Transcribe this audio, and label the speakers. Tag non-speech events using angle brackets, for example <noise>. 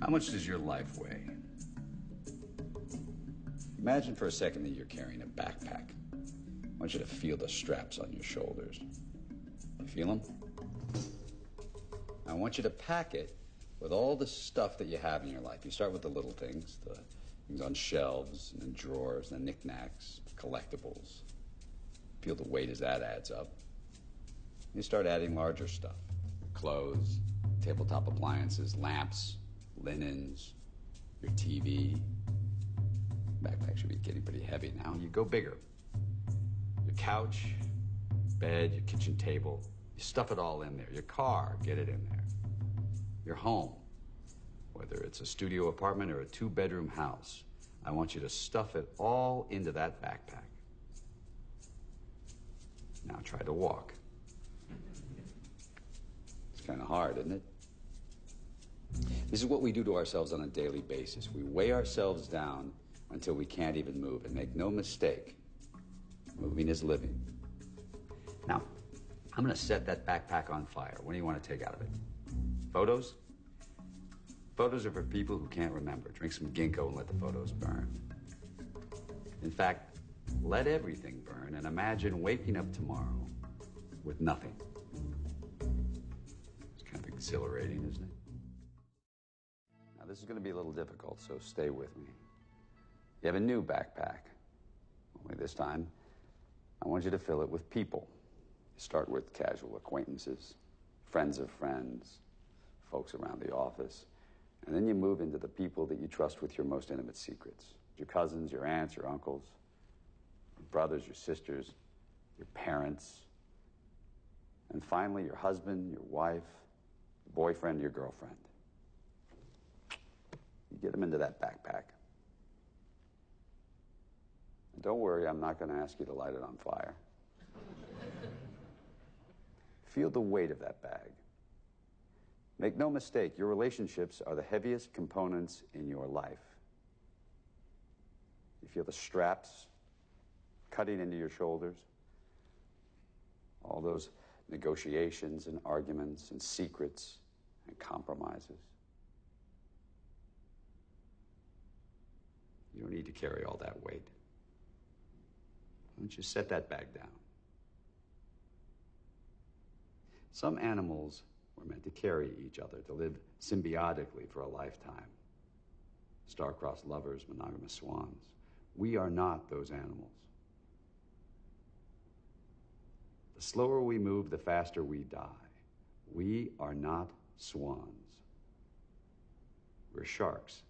Speaker 1: How much does your life weigh? Imagine for a second that you're carrying a backpack. I want you to feel the straps on your shoulders. You feel them? I want you to pack it with all the stuff that you have in your life. You start with the little things, the things on shelves and in drawers, and the knickknacks, collectibles. Feel the weight as that adds up. You start adding larger stuff clothes, tabletop appliances, lamps, linens, your TV. Backpack should be getting pretty heavy now. You go bigger. Your couch, bed, your kitchen table. You stuff it all in there. Your car, get it in there. Your home, whether it's a studio apartment or a two bedroom house, I want you to stuff it all into that backpack. Now try to walk. It's kind of hard, isn't it? This is what we do to ourselves on a daily basis. We weigh ourselves down until we can't even move. And make no mistake, moving is living. Now, I'm going to set that backpack on fire. What do you want to take out of it? Photos? Photos are for people who can't remember. Drink some ginkgo and let the photos burn. In fact, let everything burn and imagine waking up tomorrow with nothing. It's kind of exhilarating, isn't it? This is going to be a little difficult, so stay with me. You have a new backpack. Only this time, I want you to fill it with people. Start with casual acquaintances, friends of friends, folks around the office, and then you move into the people that you trust with your most intimate secrets your cousins, your aunts, your uncles, your brothers, your sisters, your parents, and finally your husband, your wife, your boyfriend, your girlfriend. You get them into that backpack. And don't worry, I'm not going to ask you to light it on fire. <laughs> Feel the weight of that bag. Make no mistake, your relationships are the heaviest components in your life. You feel the straps cutting into your shoulders, all those negotiations and arguments and secrets and compromises. You don't need to carry all that weight. Why don't you set that bag down? Some animals were meant to carry each other, to live symbiotically for a lifetime. Star-crossed lovers, monogamous swans. We are not those animals. The slower we move, the faster we die. We are not swans. We're sharks.